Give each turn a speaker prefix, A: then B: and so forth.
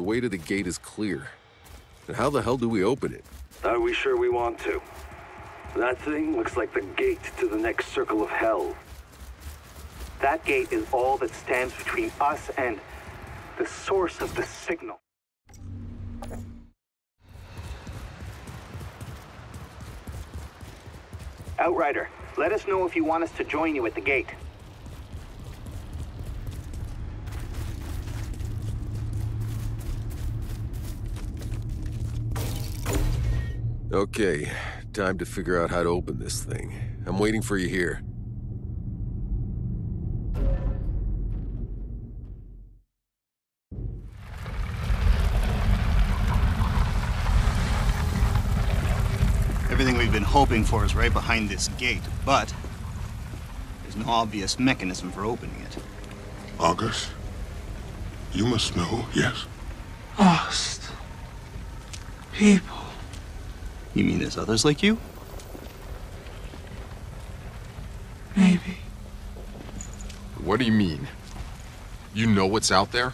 A: the way to the gate is clear. And how the hell do we open it?
B: Are we sure we want to? That thing looks like the gate to the next circle of hell.
C: That gate is all that stands between us and the source of the signal. Outrider, let us know if you want us to join you at the gate.
A: Okay, time to figure out how to open this thing. I'm waiting for you here.
D: Everything we've been hoping for is right behind this gate, but there's no obvious mechanism for opening it.
E: August, you must know, yes?
F: Lost. People.
D: You mean there's others like you?
F: Maybe.
G: What do you mean? You know what's out there?